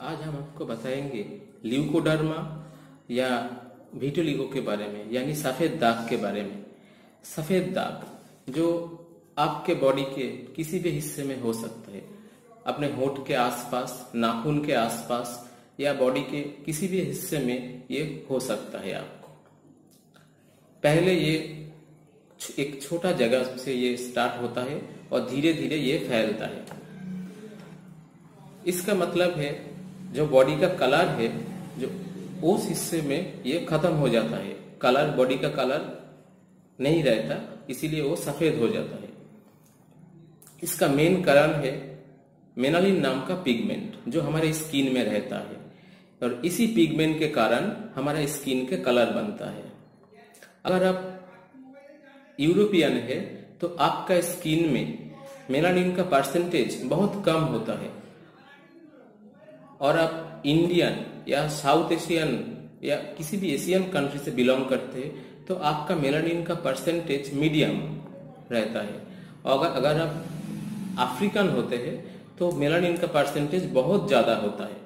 आज हम आपको बताएँगे ल्यूकोडर्मा या विटोलिगो के बारे में, यानी सफ़ेद दाग के बारे में। सफ़ेद दाग जो आपके बॉडी के किसी भी हिस्से में हो सकता है, अपने होठ के आसपास, नाखून के आसपास या बॉडी के किसी भी हिस्से में ये हो सकता है आपको। पहले ये एक छोटा जगह से ये स्टार्ट होता है और धीरे धीरे ये फैलता है। इसका मतलब है जो बॉडी का कलर है, जो उस हिस्से में ये खत्म हो जाता है। कलर बॉडी का कलर नहीं रहता, इसीलिए वो सफ़ेद हो जाता है। इसका मेन कारण है मेनालिन नाम का पिगमेंट जो हमारे स्किन में रहता है। और इसी पिगमेंट के कारण हमारा स्किन के कलर बनता है। अगर आप यूरोपियन है तो आपका स्किन में मेलानिन का परसेंटेज बहुत कम होता है। और आप इंडियन या साउथ एशियन या किसी भी एशियन कंट्री से बिलोंग करते हैं तो आपका मेलानिन का परसेंटेज मीडियम रहता है। और अगर अगर आप अफ्रीकन होते हैं तो मेलानिन का परसेंटेज बहुत ज़्यादा होता है।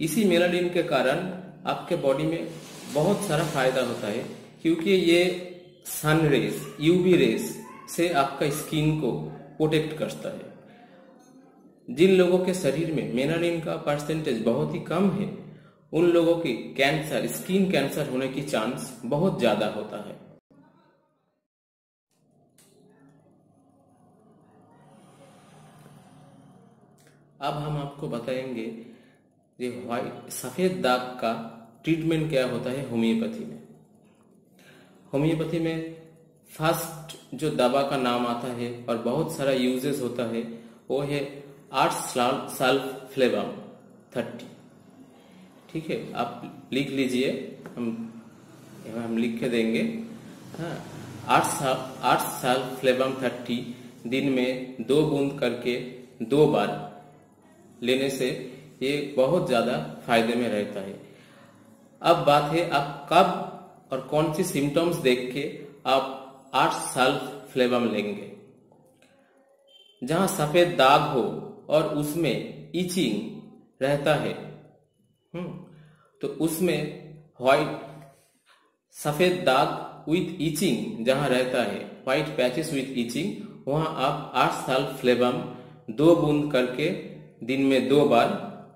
इसी मेलानिन के कारण आपके बॉडी में बहुत सारा फ़ायदा होता है, क्योंकि ये सन रेस यूवी रेस से आपका स्किन को प्रोटेक्ट करता है। जिन लोगों के शरीर में मेलानिन का परसेंटेज बहुत ही कम है, उन लोगों की कैंसर स्किन कैंसर होने की चांस बहुत ज़्यादा होता है। अब हम आपको बताएँगे ये व्हाइट सफ़ेद दाग का ट्रीटमेंट क्या होता है होम्योपैथी में। होम्योपैथी में फ़र्स्ट जो दवा का नाम आता है और बहुत सारा यूजेस होता है, वो है आठ साल फ्लेवम थर्टी ठीक है, आप लिख लीजिए, हम हम लिख के देंगे। हाँ आठ साल आठ साल फ्लेवम थर्टी दिन में दो बूंद करके दो बार लेने से ये बहुत ज़्यादा फ़ायदे में रहता है। अब बात है, आप कब और कौन सी सिम्टम्स देख के आप आठ साल फ्लेबम लेंगे? जहाँ सफ़ेद दाग हो और उसमें इचिंग रहता है। हम्म। तो उसमें व्हाइट सफ़ेद दाग विथ इचिंग जहाँ रहता है। व्हाइट पैचेस विथ इचिंग वहाँ आप आठ साल फ्लेवम दो बूंद करके दिन में दो बार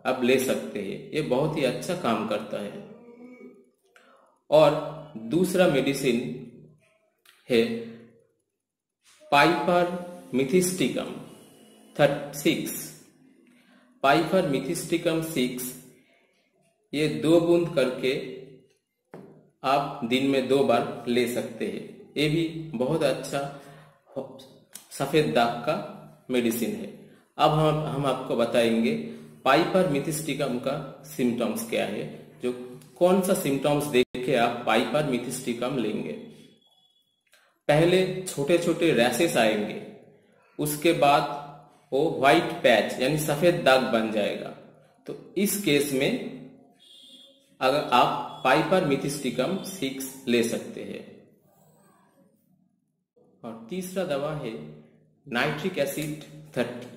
आप ले सकते हैं। ये बहुत ही अच्छा काम करता है। और दूसरा मेडिसिन है piper methysticum six piper methysticum six ये दो बूंद करके आप दिन में दो बार ले सकते हैं। ये भी बहुत अच्छा सफ़ेद दाग का मेडिसिन है। अब हम हम आपको बताएँगे पाइपर मिथिस्टिकम का सिम्टम्स क्या है। जो कौन सा सिम्टम्स देख आप पाइपर मिथिस्टिकम लेंगे। पहले छोटे छोटे रैसेस आएँगे। उसके बाद वो व्हाइट पैच यानी सफ़ेद दाग बन जाएगा। तो इस केस में अगर आप पाइपर मिथिस्टिकम सिक्स ले सकते हैं। और तीसरा दवा है नाइट्रिक एसिड थर्टी।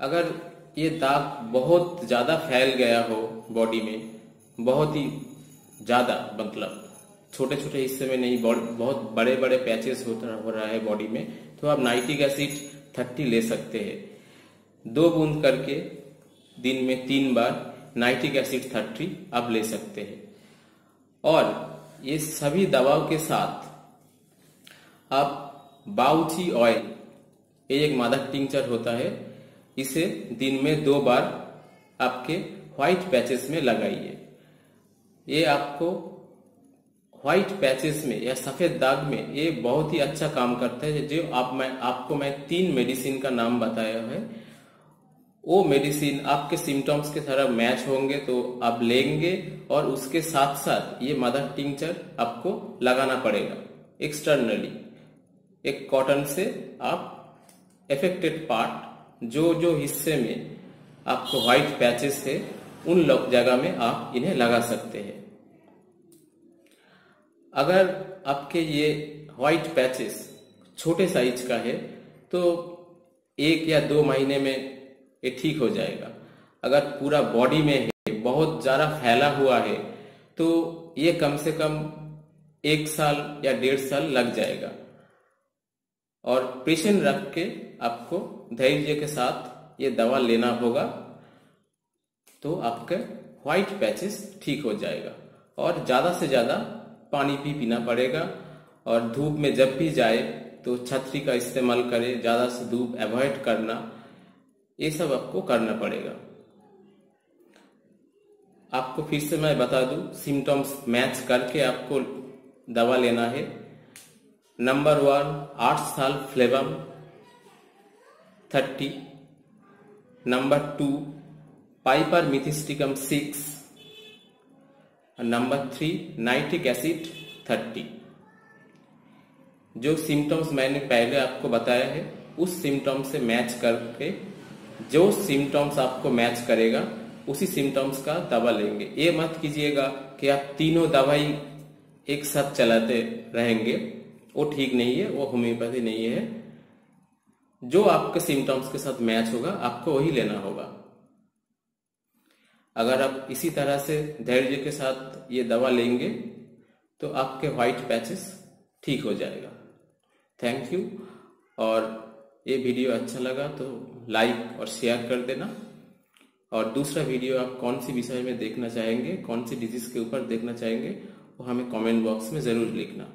अगर ये दाग बहुत ज़्यादा फैल गया हो बॉडी में, बहुत ही ज़्यादा मतलब छोटे छोटे हिस्से में नहीं, बहुत बड़े बड़े पैचेस हो रहा है बॉडी में तो आप नाइट्रिक एसिड थर्टी ले सकते हैं। दो बूंद करके दिन में तीन बार नाइट्रिक एसिड थर्टी आप ले सकते हैं। और ये सभी दवाओं के साथ आप बाउची ऑयल, ये एक मादक टिंचर होता है, इसे दिन में दो बार आपके व्हाइट पैचेस में लगाइए। ये आपको व्हाइट पैचेस में या सफ़ेद दाग में ये बहुत ही अच्छा काम करता है। जो आप मैं, आपको मैं तीन मेडिसिन का नाम बताया है। वो मेडिसिन आपके सिम्टम्स के तरह मैच होंगे तो आप लेंगे और उसके साथ साथ ये मदर टिंचर आपको लगाना पड़ेगा एक्सटर्नली एक कॉटन से आप एफेक्टेड पार्ट जो जो हिस्से में आपको व्हाइट पैचेस है उन जगह में आप इन्हें लगा सकते हैं। अगर आपके ये व्हाइट पैचेस छोटे साइज़ का है तो एक या दो महीने में ये ठीक हो जाएगा। अगर पूरा बॉडी में है, बहुत ज़्यादा फैला हुआ है तो ये कम से कम एक साल या डेढ़ साल लग जाएगा। और पेशेंट रख के आपको धैर्य के साथ ये दवा लेना होगा तो आपके व्हाइट पैचेस ठीक हो जाएगा। और ज़्यादा से ज़्यादा पानी भी पीना पड़ेगा और धूप में जब भी जाए तो छतरी का इस्तेमाल करें, ज़्यादा से धूप अवॉइड करना। ये सब आपको करना पड़ेगा। आपको फिर से मैं बता दूँ सिम्टम्स मैच करके आपको दवा लेना है। नंबर वन आठ साल फ्लेबम thirty number two piper methysticum six number three, nitric acid thirty. जो सिम्टम्स मैंने पहले आपको बताया है, उस सिम्टम्स से मैच करके, जो सिम्टम्स आपको मैच करेगा, उसी सिम्टम्स का दवा लेंगे। ये मत कीजिएगा कि आप तीनों दवाई एक साथ चलाते रहेंगे। वो ठीक नहीं है, वो होम्योपैथी नहीं है। जो आपके सिम्टम्स के साथ मैच होगा, आपको वही लेना होगा। अगर आप इसी तरह से धैर्य के साथ ये दवा लेंगे तो आपके व्हाइट पैचेस ठीक हो जाएगा। थैंक यू और ये वीडियो अच्छा लगा तो लाइक और शेयर कर देना। और दूसरा वीडियो आप कौन सी विषय में देखना चाहेंगे, कौन सी डिज़ीज़ के ऊपर देखना चाहेंगे, वो हमें कमेंट बॉक्स में ज़रूर लिखना।